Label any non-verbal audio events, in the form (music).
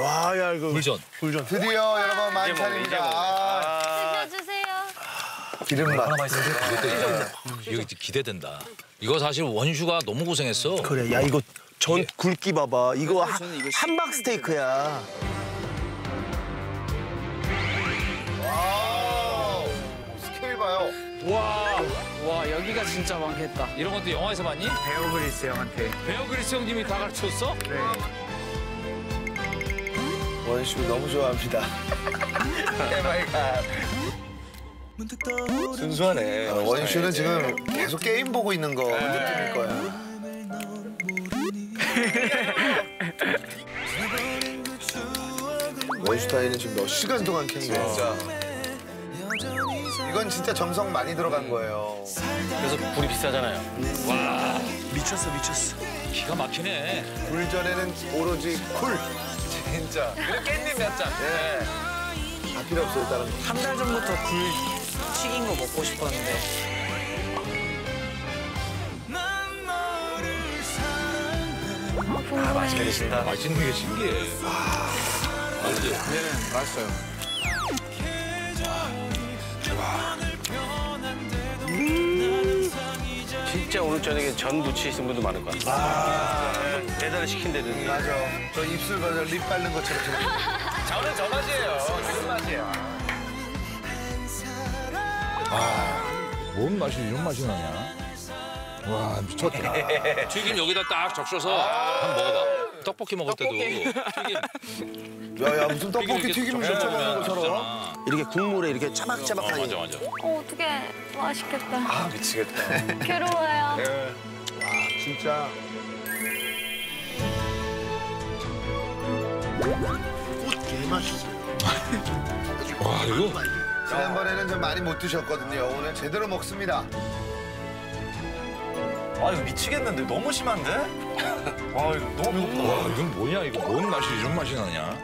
와, 야, 이거. 굴전. 굴전. 드디어 여러분 만찬입니다. 아, 드셔주세요. 기름맛. 하나 맛있는데 이것도 이거 기대된다. 이거 사실 원슈가 너무 고생했어. 그래, 야, 이거 전 굵기 봐봐. 이거 하- 함박 스테이크야. Wow. 스케일 봐요. 와 여기가 진짜 많겠다. 이런 것도 영화에서 봤니? 베어 그릴스 형한테. 베어 그릴스 형님이 다 가르쳤어? 원슈 너무 좋아합니다. (laughs) 순수하네. 어, 원슈는 지금 계속 게임 보고 있는 거 느낌일 거야. 원슈타인은 지금 몇 시간 동안 캔 거야. 진짜. 이건 진짜 정성 많이 들어간 거예요. 그래서 불이 비싸잖아요. 미쳤어, 미쳤어. 기가 막히네. 굴전에는 오로지 굴. 진짜. 그리고 깻잎 몇 장. 다 필요 없어요, 다른 거. 한 달 전부터 굴 튀긴 거 먹고 싶었는데. 궁금해. 맛있게 드신다. 맛있는 게 신기해. 진짜 오늘 저녁에 전 부치신 분도 많을 것 같아요. 배달을 시킨다든지. 맞아. 저 입술 봐서 립 바른 것처럼. (laughs) 저는 저 맛이에요. 지금 맛이에요. 뭔 맛이 이런 맛이 나냐? 와 미쳤다. (laughs) 튀김 여기다 딱 적셔서 한번 먹어봐. 떡볶이 먹을 때도 튀김 (laughs) 야, 야, 무슨 떡볶이 튀김을 먹으면 것처럼. 이렇게 국물에 이렇게 어, 짜박짜박하니. 맞아 맞아. 어, 어떡해. 맛있겠다. 아, 미치겠다. 괴로워요. 진짜. 꽃게 맛있어. 와 이거 지난번에는 좀 많이 못 드셨거든요. 오늘 제대로 먹습니다. 아, 이거 미치겠는데? 너무 심한데? (laughs) 아, 이거 너무 배고프다. 와 이건 뭐냐 이거 뭔 맛이 이런 맛이 나냐?